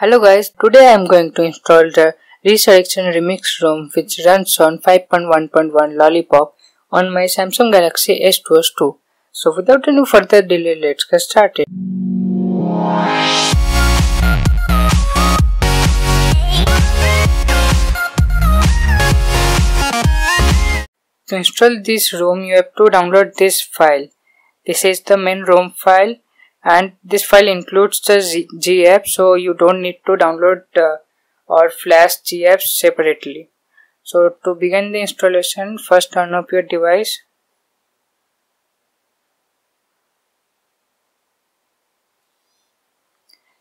Hello guys, today I am going to install the Resurrection Remix ROM which runs on 5.1.1 Lollipop on my Samsung Galaxy S Duos 2. So without any further delay, let's get started. To install this ROM, you have to download this file. This is the main ROM file and this file includes the .GApps, so you don't need to download uh, or flash GApps separately. So to begin the installation first turn up your device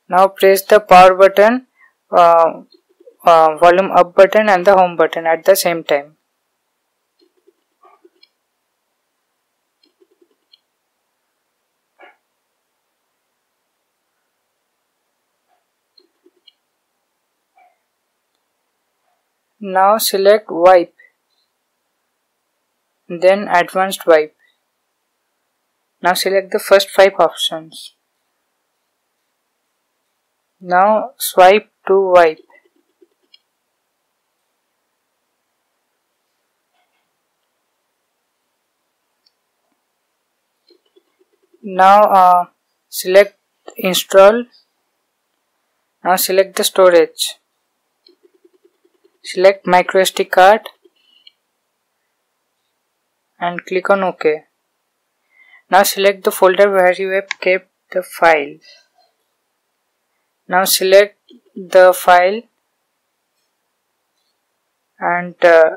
now press the power button uh, uh, volume up button and the home button at the same time Now select Wipe, then Advanced Wipe. Now select the first five options. Now swipe to wipe. Now uh, select install. Now select the storage select micro SD card and click on OK. Now select the folder where you have kept the file. Now select the file and uh,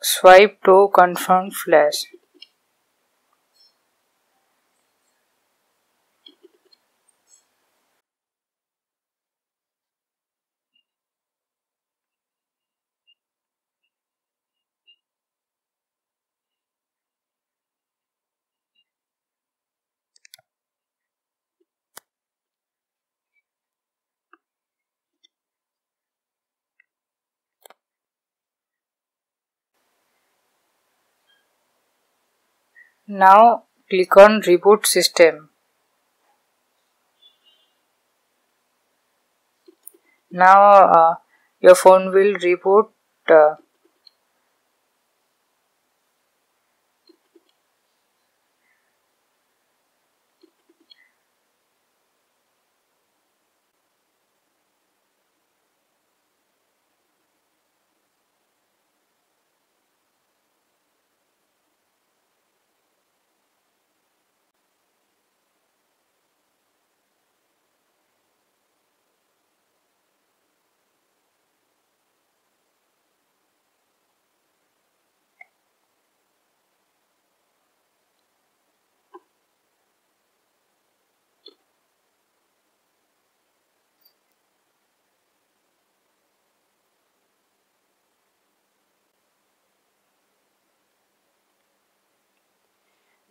swipe to confirm flash. Now click on reboot system. Now uh, your phone will reboot uh,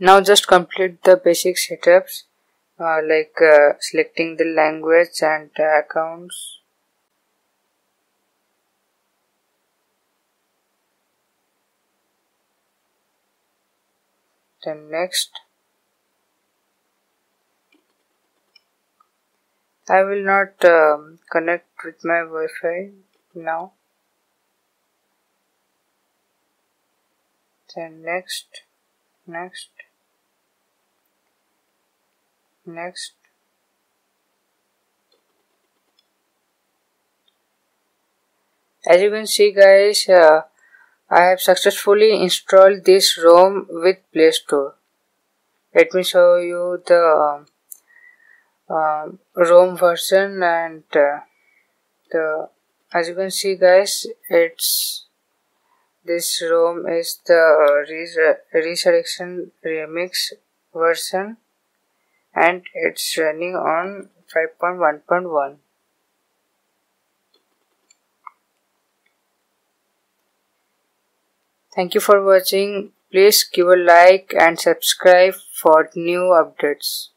now just complete the basic setups uh, like uh, selecting the language and uh, accounts. Then next. I will not um, connect with my Wi-Fi now. Then next next next. As you can see guys uh, I have successfully installed this ROM with Play Store. Let me show you the uh, ROM version and uh, the as you can see guys it's this ROM is the Resurrection Remix version and it's running on 5.1.1 thank you for watching. Please give a like and subscribe for new updates